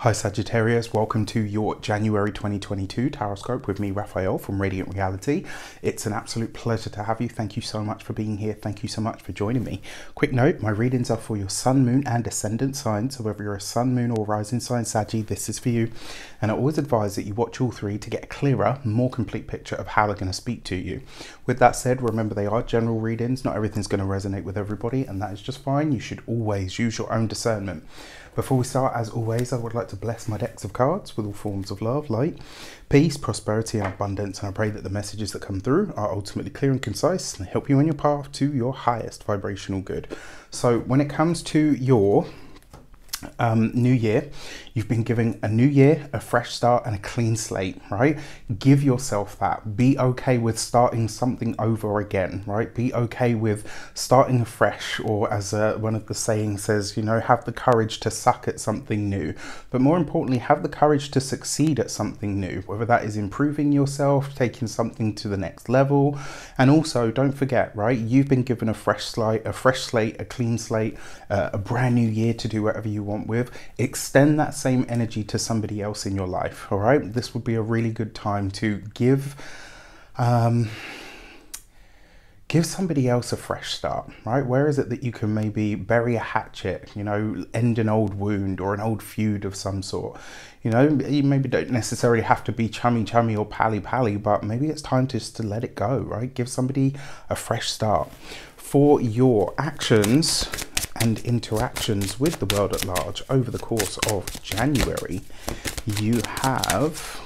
Hi Sagittarius, welcome to your January 2022 Taroscope with me, Raphael from Reydiant Reality. It's an absolute pleasure to have you. Thank you so much for being here. Thank you so much for joining me. Quick note, my readings are for your Sun, Moon and Ascendant signs. So whether you're a Sun, Moon or Rising sign Saggy, this is for you. And I always advise that you watch all three to get a clearer, more complete picture of how they're going to speak to you. With that said, remember they are general readings. Not everything's going to resonate with everybody and that is just fine. You should always use your own discernment. Before we start, as always, I would like to bless my decks of cards with all forms of love, light, peace, prosperity, and abundance. And I pray that the messages that come through are ultimately clear and concise and help you on your path to your highest vibrational good. So, when it comes to your um, new year, you've been given a new year, a fresh start, and a clean slate, right? Give yourself that. Be okay with starting something over again, right? Be okay with starting afresh, or as uh, one of the sayings says, you know, have the courage to suck at something new. But more importantly, have the courage to succeed at something new, whether that is improving yourself, taking something to the next level. And also, don't forget, right? You've been given a fresh slate, a fresh slate, a clean slate, uh, a brand new year to do whatever you want with. Extend that same energy to somebody else in your life. All right, this would be a really good time to give. Um, give somebody else a fresh start, right? Where is it that you can maybe bury a hatchet, you know, end an old wound or an old feud of some sort? You know, you maybe don't necessarily have to be chummy chummy or pally pally, but maybe it's time just to let it go, right? Give somebody a fresh start. For your actions, and interactions with the world at large over the course of January, you have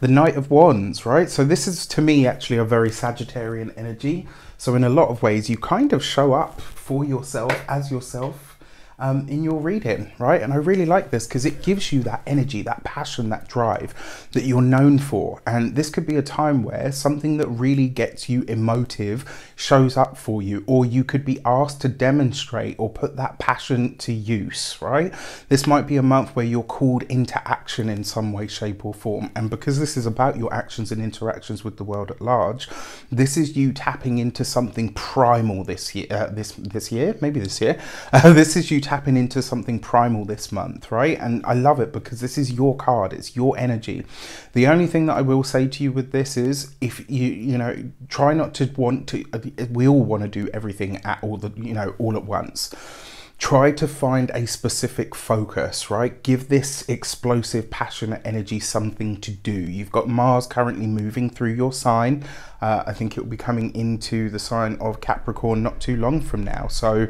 the Knight of Wands, right? So this is to me actually a very Sagittarian energy. So in a lot of ways, you kind of show up for yourself as yourself um, in your reading, right? And I really like this because it gives you that energy, that passion, that drive that you're known for. And this could be a time where something that really gets you emotive shows up for you, or you could be asked to demonstrate or put that passion to use, right? This might be a month where you're called into action in some way, shape, or form. And because this is about your actions and interactions with the world at large, this is you tapping into something primal this year, uh, this this year, maybe this year. Uh, this is you tapping into something primal this month, right? And I love it because this is your card, it's your energy. The only thing that I will say to you with this is if you, you know, try not to want to, we all want to do everything at all the, you know, all at once try to find a specific focus, right? Give this explosive, passionate energy something to do. You've got Mars currently moving through your sign. Uh, I think it will be coming into the sign of Capricorn not too long from now. So,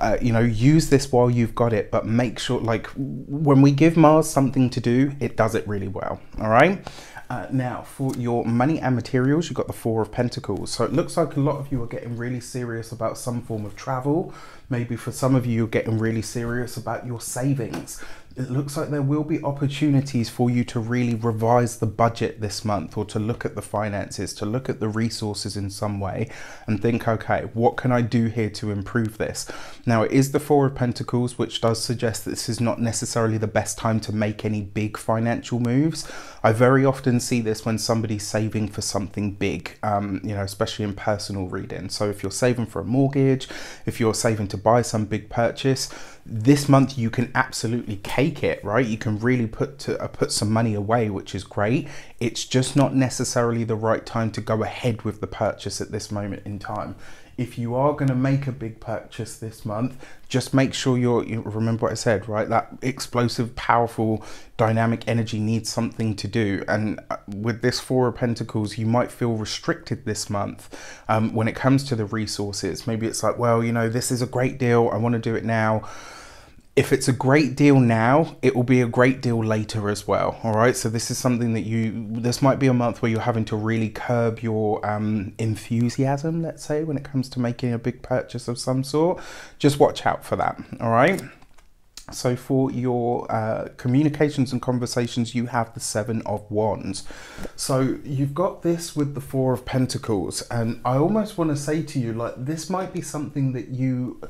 uh, you know, use this while you've got it, but make sure, like, when we give Mars something to do, it does it really well, all right? Uh, now, for your money and materials, you've got the Four of Pentacles. So it looks like a lot of you are getting really serious about some form of travel. Maybe for some of you, you're getting really serious about your savings it looks like there will be opportunities for you to really revise the budget this month or to look at the finances, to look at the resources in some way and think, okay, what can I do here to improve this? Now, it is the Four of Pentacles, which does suggest that this is not necessarily the best time to make any big financial moves. I very often see this when somebody's saving for something big, um, you know, especially in personal reading. So if you're saving for a mortgage, if you're saving to buy some big purchase, this month you can absolutely cake it right? You can really put to uh, put some money away which is great. It's just not necessarily the right time to go ahead with the purchase at this moment in time if you are going to make a big purchase this month just make sure you're you remember what i said right? That explosive powerful dynamic energy needs something to do. And uh, with this four of pentacles you might feel restricted this month um, when it comes to the resources. Maybe it's like well you know this is a great deal. I want to do it now if it's a great deal now, it will be a great deal later as well. All right. So this is something that you, this might be a month where you're having to really curb your um, enthusiasm, let's say, when it comes to making a big purchase of some sort. Just watch out for that. All right. So for your uh, communications and conversations, you have the Seven of Wands. So you've got this with the Four of Pentacles, and I almost want to say to you, like this might be something that you,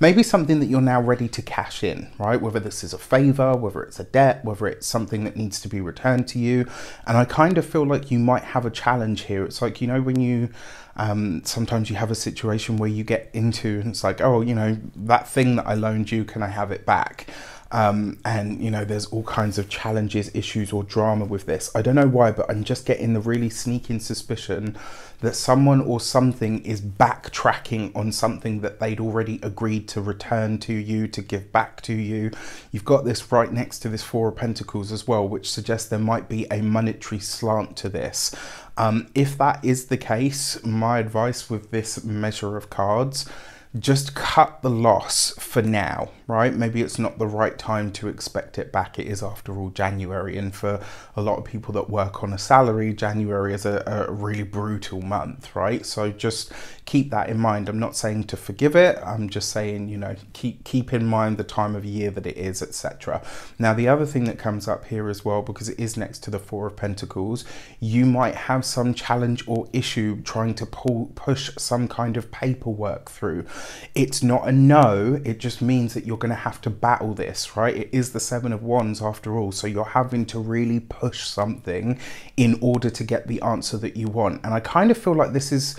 maybe something that you're now ready to cash in, right? Whether this is a favor, whether it's a debt, whether it's something that needs to be returned to you, and I kind of feel like you might have a challenge here. It's like you know when you um, sometimes you have a situation where you get into and it's like, oh, you know, that thing that I loaned you, can I have it back? Um, and you know, there's all kinds of challenges, issues, or drama with this. I don't know why, but I'm just getting the really sneaking suspicion that someone or something is backtracking on something that they'd already agreed to return to you, to give back to you. You've got this right next to this Four of Pentacles as well, which suggests there might be a monetary slant to this. Um, if that is the case, my advice with this measure of cards just cut the loss for now, right? Maybe it's not the right time to expect it back. It is, after all, January. And for a lot of people that work on a salary, January is a, a really brutal month, right? So just keep that in mind. I'm not saying to forgive it. I'm just saying, you know, keep keep in mind the time of year that it is, etc. Now, the other thing that comes up here as well, because it is next to the Four of Pentacles, you might have some challenge or issue trying to pull push some kind of paperwork through. It's not a no. It just means that you're going to have to battle this, right? It is the Seven of Wands after all, so you're having to really push something in order to get the answer that you want. And I kind of feel like this is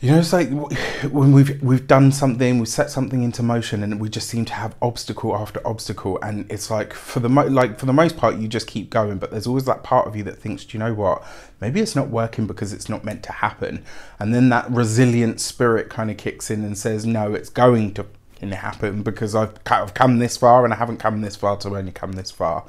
you know, it's like when we've we've done something, we've set something into motion, and we just seem to have obstacle after obstacle, and it's like for the mo- like for the most part, you just keep going. But there's always that part of you that thinks, do you know what? Maybe it's not working because it's not meant to happen, and then that resilient spirit kind of kicks in and says, no, it's going to happen because I've I've come this far, and I haven't come this far to only come this far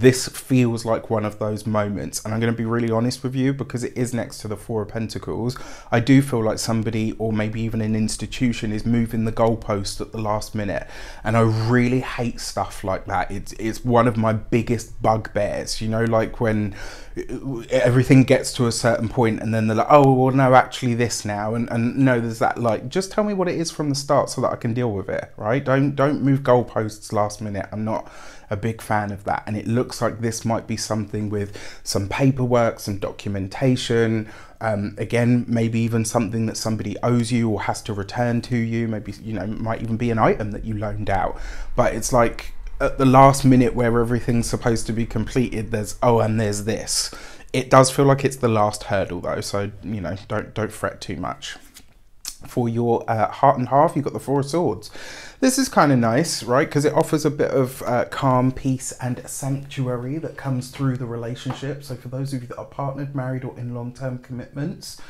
this feels like one of those moments. And I'm going to be really honest with you because it is next to the Four of Pentacles. I do feel like somebody, or maybe even an institution, is moving the goalpost at the last minute. And I really hate stuff like that. It's, it's one of my biggest bugbears, you know, like when uh, everything gets to a certain point and then they're like, oh, well, no, actually this now. And, and no, there's that like, just tell me what it is from the start so that I can deal with it, right? Don't, don't move goalposts last minute. I'm not a big fan of that. And it looks like this might be something with some paperwork, some documentation. Um, again, maybe even something that somebody owes you or has to return to you. Maybe, you know, might even be an item that you loaned out. But it's like at the last minute where everything's supposed to be completed, there's, oh, and there's this. It does feel like it's the last hurdle though. So, you know, don't, don't fret too much for your uh, heart and half, you've got the Four of Swords. This is kind of nice, right? Because it offers a bit of uh, calm, peace, and sanctuary that comes through the relationship. So, for those of you that are partnered, married, or in long term commitments,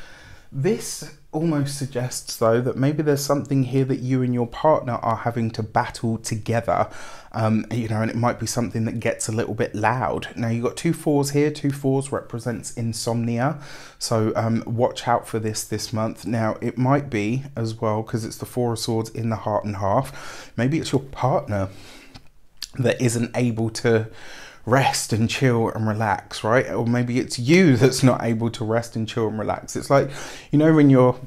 this almost suggests, though, that maybe there's something here that you and your partner are having to battle together. Um, you know, and it might be something that gets a little bit loud. Now, you've got two fours here. Two fours represents insomnia. So um, watch out for this this month. Now, it might be as well, because it's the Four of Swords in the heart and half. Maybe it's your partner that isn't able to rest and chill and relax, right? Or maybe it's you that's not able to rest and chill and relax. It's like, you know, when you're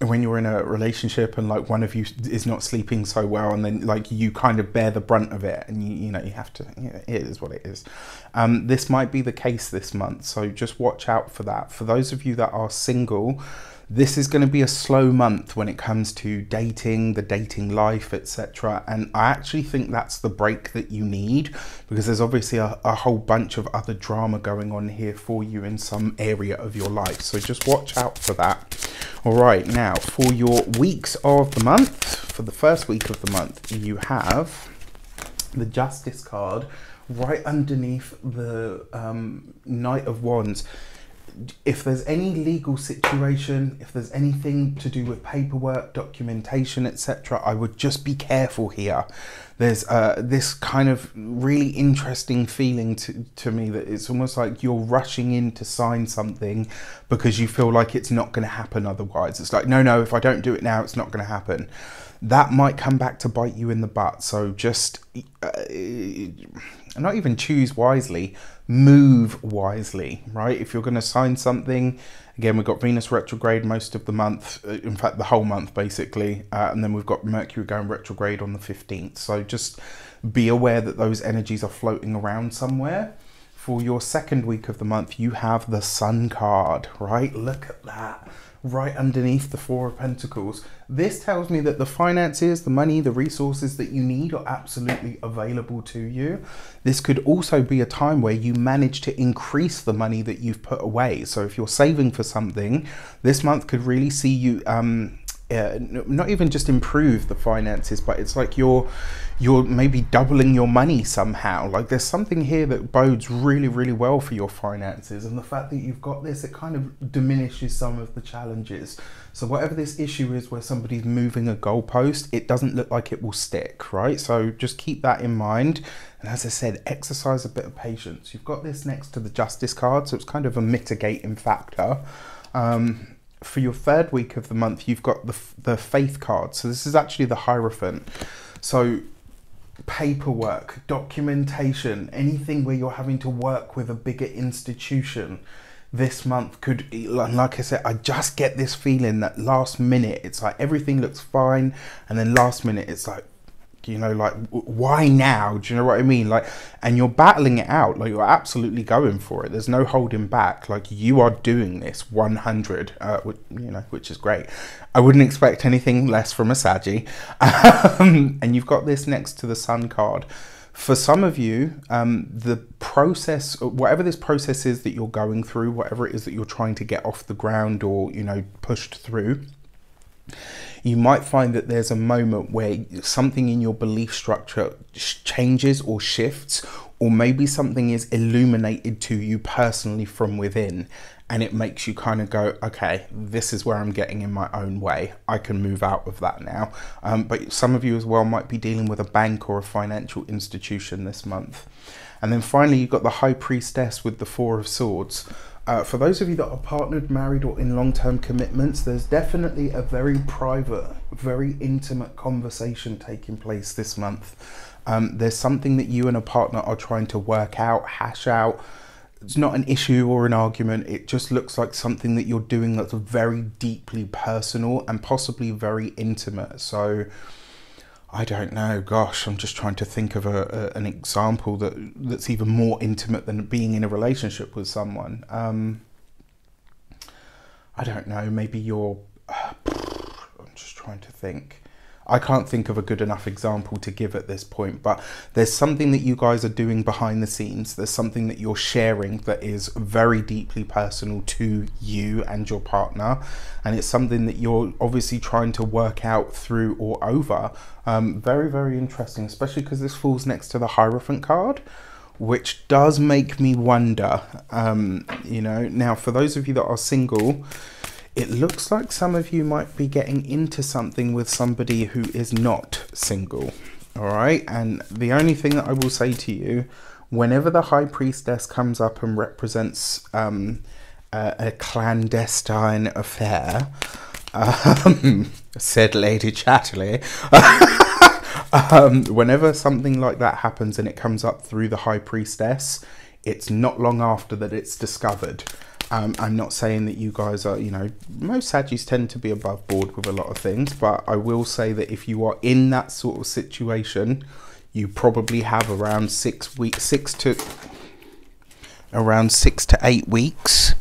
when you're in a relationship and like one of you is not sleeping so well and then like you kind of bear the brunt of it and you, you know you have to you know, it is what it is um, this might be the case this month so just watch out for that for those of you that are single this is going to be a slow month when it comes to dating, the dating life, etc. And I actually think that's the break that you need because there's obviously a, a, whole bunch of other drama going on here for you in some area of your life. So just watch out for that. All right, now for your weeks of the month, for the first week of the month, you have the Justice card right underneath the um, Knight of Wands if there's any legal situation, if there's anything to do with paperwork, documentation, etc., I would just be careful here. There's uh, this kind of really interesting feeling to, to me that it's almost like you're rushing in to sign something because you feel like it's not going to happen otherwise. It's like, no, no, if I don't do it now, it's not going to happen. That might come back to bite you in the butt. So just uh, not even choose wisely, move wisely, right? If you're going to sign something, again, we've got Venus retrograde most of the month, uh, in fact, the whole month basically, uh, and then we've got Mercury going retrograde on the 15th. So just be aware that those energies are floating around somewhere. For your second week of the month, you have the Sun card, right? Look at that right underneath the Four of Pentacles. This tells me that the finances, the money, the resources that you need are absolutely available to you. This could also be a time where you manage to increase the money that you've put away. So if you're saving for something, this month could really see you um, uh, not even just improve the finances, but it's like you're you're maybe doubling your money somehow. Like there's something here that bodes really, really well for your finances, and the fact that you've got this, it kind of diminishes some of the challenges. So whatever this issue is, where somebody's moving a goalpost, it doesn't look like it will stick, right? So just keep that in mind. And as I said, exercise a bit of patience. You've got this next to the justice card, so it's kind of a mitigating factor. Um, for your third week of the month, you've got the, the faith card. So this is actually the Hierophant. So paperwork, documentation, anything where you're having to work with a bigger institution this month could like I said I just get this feeling that last minute it's like everything looks fine and then last minute it's like you know like why now? Do you know what i mean? Like and you're battling it out. Like you're absolutely going for it. There's no holding back. Like you are doing this 100 uh, you know which is great. I wouldn't expect anything less from a saggy um, and you've got this next to the sun card. For some of you, um, the process, whatever this process is that you're going through, whatever it is that you're trying to get off the ground or, you know, pushed through, you might find that there's a moment where something in your belief structure changes or shifts, or maybe something is illuminated to you personally from within. And it makes you kind of go, okay, this is where I'm getting in my own way. I can move out of that now. Um, but some of you as well might be dealing with a bank or a financial institution this month. And then finally, you've got the High Priestess with the Four of Swords. Uh, for those of you that are partnered, married, or in long term commitments, there's definitely a very private, very intimate conversation taking place this month. Um, there's something that you and a partner are trying to work out, hash out. It's not an issue or an argument, it just looks like something that you're doing that's very deeply personal and possibly very intimate. So, I don't know. Gosh, I'm just trying to think of a, a, an example that that's even more intimate than being in a relationship with someone. Um, I don't know. Maybe you're. Uh, I'm just trying to think. I can't think of a good enough example to give at this point, but there's something that you guys are doing behind the scenes. There's something that you're sharing that is very deeply personal to you and your partner. And it's something that you're obviously trying to work out through or over. Um, very, very interesting, especially because this falls next to the Hierophant card which does make me wonder. Um, you know, now for those of you that are single, it looks like some of you might be getting into something with somebody who is not single. All right. And the only thing that I will say to you, whenever the high priestess comes up and represents um, a, a, clandestine affair, um, said Lady Chatterley. um, whenever something like that happens and it comes up through the high priestess, it's not long after that it's discovered. Um, I'm not saying that you guys are, you know, most Saggies tend to be above board with a lot of things, but I will say that if you are in that sort of situation, you probably have around six weeks, six to around six to eight weeks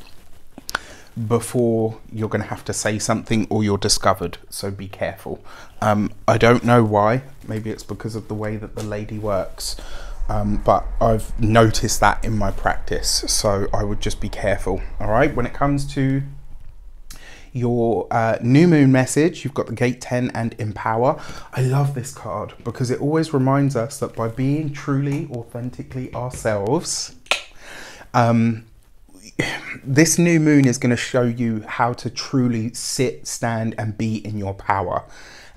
before you're going to have to say something or you're discovered. So be careful. Um, I don't know why. Maybe it's because of the way that the lady works. Um, but I've noticed that in my practice, so I would just be careful. All right, when it comes to your uh, new moon message, you've got the gate 10 and empower. I love this card because it always reminds us that by being truly, authentically ourselves, um, this new moon is going to show you how to truly sit, stand, and be in your power.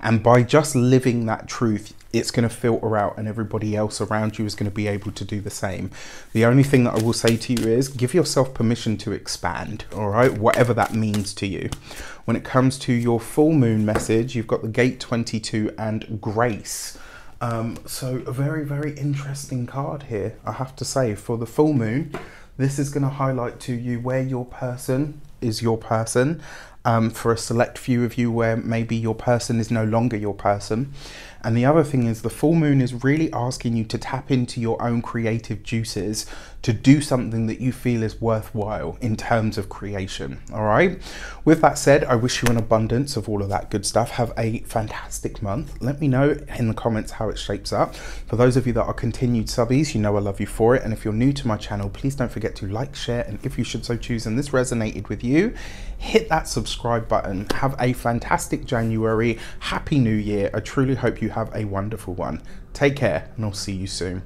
And by just living that truth, it's going to filter out and everybody else around you is going to be able to do the same. The only thing that I will say to you is give yourself permission to expand, all right, whatever that means to you. When it comes to your full moon message, you've got the gate 22 and grace. Um, so a very, very interesting card here, I have to say, for the full moon. This is going to highlight to you where your person is your person um, for a select few of you where maybe your person is no longer your person. And the other thing is the full moon is really asking you to tap into your own creative juices to do something that you feel is worthwhile in terms of creation. All right. With that said, I wish you an abundance of all of that good stuff. Have a fantastic month. Let me know in the comments how it shapes up. For those of you that are continued subbies, you know I love you for it. And if you're new to my channel, please don't forget to like, share, and if you should so choose and this resonated with you, hit that subscribe button. Have a fantastic January. Happy New Year. I truly hope you have a wonderful one. Take care, and I'll see you soon.